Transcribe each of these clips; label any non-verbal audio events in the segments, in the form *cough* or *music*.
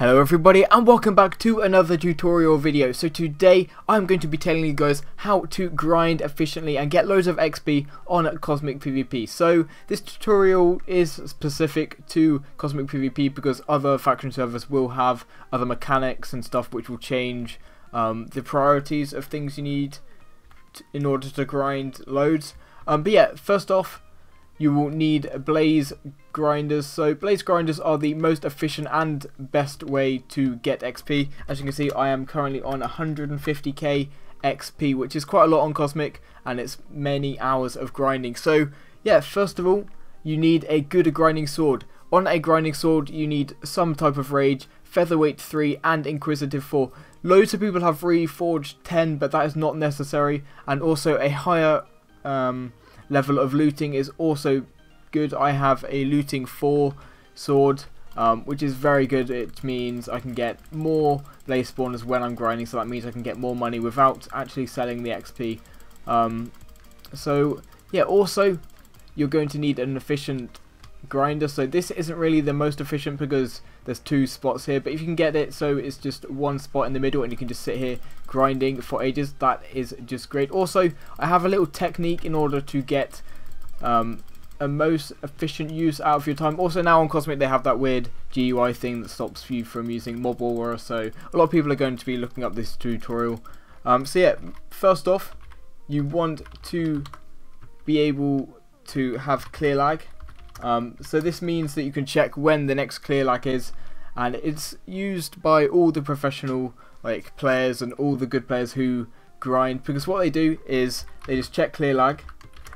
Hello everybody and welcome back to another tutorial video. So today I'm going to be telling you guys how to grind efficiently and get loads of XP on Cosmic PvP. So this tutorial is specific to Cosmic PvP because other faction servers will have other mechanics and stuff which will change um, the priorities of things you need in order to grind loads. Um, but yeah, first off, you will need blaze grinders. So blaze grinders are the most efficient and best way to get XP. As you can see, I am currently on 150k XP, which is quite a lot on Cosmic, and it's many hours of grinding. So yeah, first of all, you need a good grinding sword. On a grinding sword, you need some type of rage, featherweight 3 and inquisitive 4. Loads of people have reforged 10, but that is not necessary, and also a higher um, level of looting is also good. I have a looting 4 sword, um, which is very good. It means I can get more blaze spawners when I'm grinding, so that means I can get more money without actually selling the XP. Um, so, yeah, also, you're going to need an efficient grinder. So this isn't really the most efficient because there's two spots here. But if you can get it so it's just one spot in the middle and you can just sit here grinding for ages, that is just great. Also, I have a little technique in order to get um, a most efficient use out of your time. Also now on Cosmic they have that weird GUI thing that stops you from using Mob Aura. So a lot of people are going to be looking up this tutorial. Um, so yeah, first off, you want to be able to have clear lag um, so this means that you can check when the next clear lag is and it's used by all the professional like players and all the good players who grind because what they do is they just check clear lag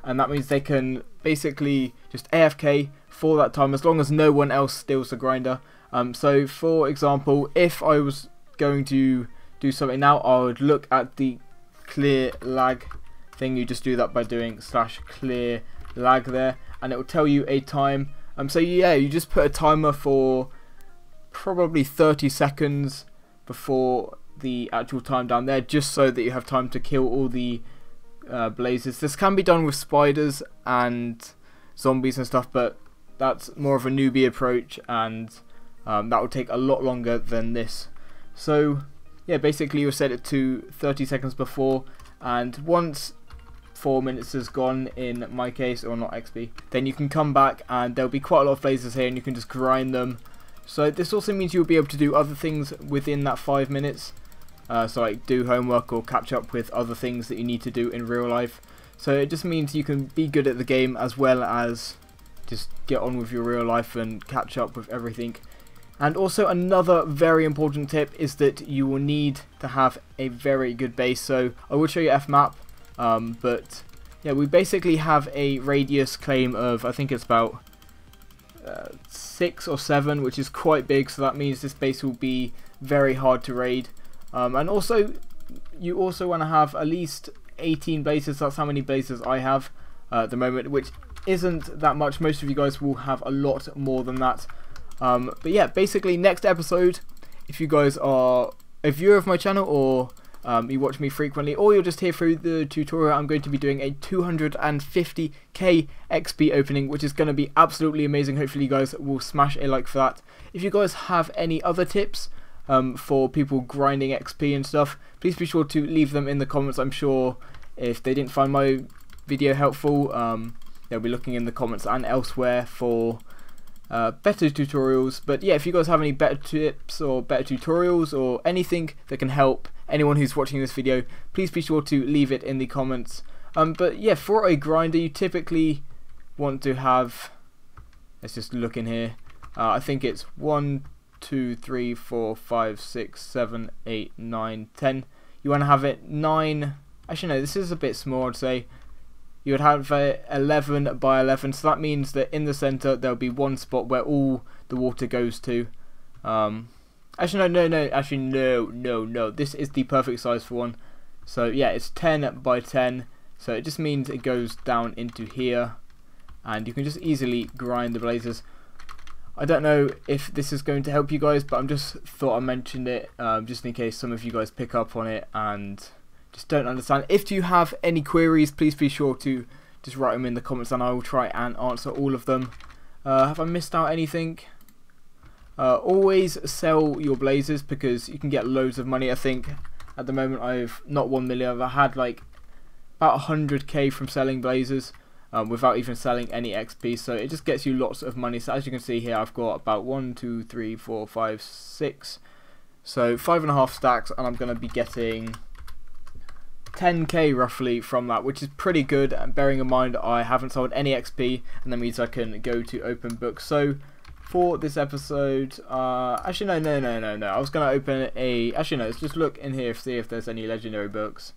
and that means they can basically just AFK for that time as long as no one else steals the grinder. Um, so for example if I was going to do something now I would look at the clear lag thing you just do that by doing slash clear lag there and it will tell you a time um so yeah you just put a timer for probably 30 seconds before the actual time down there just so that you have time to kill all the uh, blazes. This can be done with spiders and zombies and stuff but that's more of a newbie approach and um, that will take a lot longer than this. So yeah basically you'll set it to 30 seconds before and once four minutes has gone in my case, or not XP, then you can come back and there'll be quite a lot of blazes here and you can just grind them. So this also means you'll be able to do other things within that five minutes. Uh, so like do homework or catch up with other things that you need to do in real life. So it just means you can be good at the game as well as just get on with your real life and catch up with everything. And also another very important tip is that you will need to have a very good base. So I will show you FMAP um, but yeah, we basically have a radius claim of I think it's about uh, six or seven, which is quite big. So that means this base will be very hard to raid. Um, and also, you also want to have at least 18 blazes. That's how many blazes I have uh, at the moment, which isn't that much. Most of you guys will have a lot more than that. Um, but yeah, basically next episode, if you guys are a viewer of my channel or um, you watch me frequently, or you'll just hear through the tutorial, I'm going to be doing a 250k XP opening, which is going to be absolutely amazing. Hopefully you guys will smash a like for that. If you guys have any other tips um, for people grinding XP and stuff, please be sure to leave them in the comments. I'm sure if they didn't find my video helpful, um, they'll be looking in the comments and elsewhere for uh, better tutorials. But yeah, if you guys have any better tips or better tutorials or anything that can help anyone who's watching this video, please be sure to leave it in the comments. Um, but yeah, for a grinder, you typically want to have. Let's just look in here. Uh, I think it's one, two, three, four, five, six, seven, eight, nine, ten. You want to have it nine. Actually, no, this is a bit small. I'd say you would have uh, 11 by 11 so that means that in the center there'll be one spot where all the water goes to um, actually no no no actually no no no this is the perfect size for one so yeah it's 10 by 10 so it just means it goes down into here and you can just easily grind the blazes I don't know if this is going to help you guys but I'm just thought I mentioned it um, just in case some of you guys pick up on it and just don't understand. If you have any queries, please be sure to just write them in the comments and I will try and answer all of them. Uh, have I missed out anything? Uh, always sell your blazers because you can get loads of money. I think at the moment I've not 1 million, I've had like about 100k from selling blazers um, without even selling any XP. So it just gets you lots of money. So as you can see here, I've got about one, two, three, four, five, six. So five and a half stacks, and I'm going to be getting 10k roughly from that, which is pretty good. And bearing in mind I haven't sold any XP, and that means I can go to open books. So for this episode, uh, actually no, no, no, no, no. I was gonna open a. Actually no, let's just look in here see if there's any legendary books.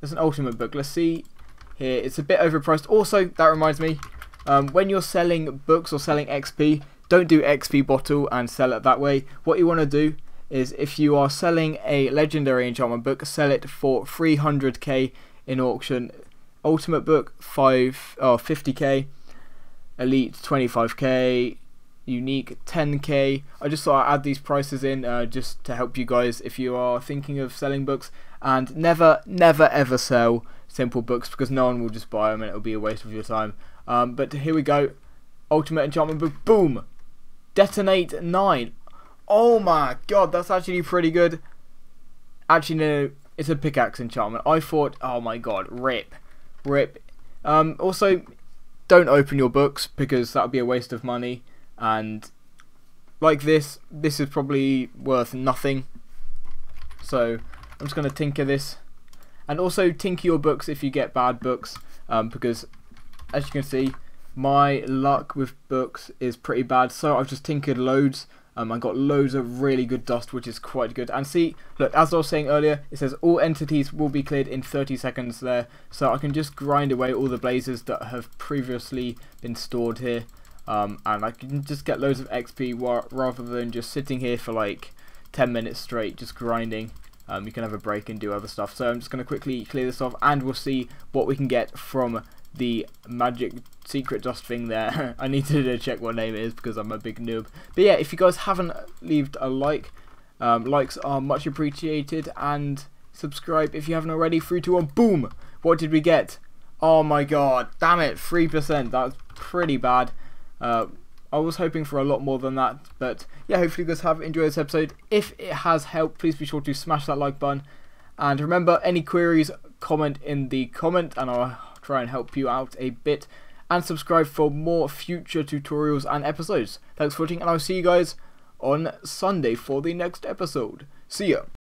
There's an ultimate book. Let's see here. It's a bit overpriced. Also, that reminds me, um, when you're selling books or selling XP, don't do XP bottle and sell it that way. What you want to do is if you are selling a legendary enchantment book, sell it for 300k in auction. Ultimate book 5 or 50k, elite 25k, unique 10k. I just thought I'd add these prices in uh, just to help you guys if you are thinking of selling books and never never ever sell simple books because no one will just buy them and it'll be a waste of your time. Um, but here we go. Ultimate enchantment book. Boom. Detonate 9. Oh my god, that's actually pretty good. Actually, no, it's a pickaxe enchantment. I thought, oh my god, rip. Rip. Um, also, don't open your books because that would be a waste of money. And like this, this is probably worth nothing. So, I'm just going to tinker this. And also, tinker your books if you get bad books. Um, because, as you can see, my luck with books is pretty bad. So, I've just tinkered loads um, I got loads of really good dust, which is quite good. And see, look, as I was saying earlier, it says all entities will be cleared in 30 seconds there. So I can just grind away all the blazes that have previously been stored here. Um, and I can just get loads of XP rather than just sitting here for like 10 minutes straight, just grinding. Um, you can have a break and do other stuff. So I'm just going to quickly clear this off and we'll see what we can get from the magic secret dust thing there. *laughs* I need to check what name it is because I'm a big noob. But yeah, if you guys haven't left a like, um, likes are much appreciated and subscribe if you haven't already. 3, 2, 1, boom! What did we get? Oh my god, damn it, 3%. That's pretty bad. Uh, I was hoping for a lot more than that, but yeah, hopefully you guys have enjoyed this episode. If it has helped, please be sure to smash that like button. And remember, any queries, comment in the comment, and I'll try and help you out a bit. And subscribe for more future tutorials and episodes. Thanks for watching, and I'll see you guys on Sunday for the next episode. See ya!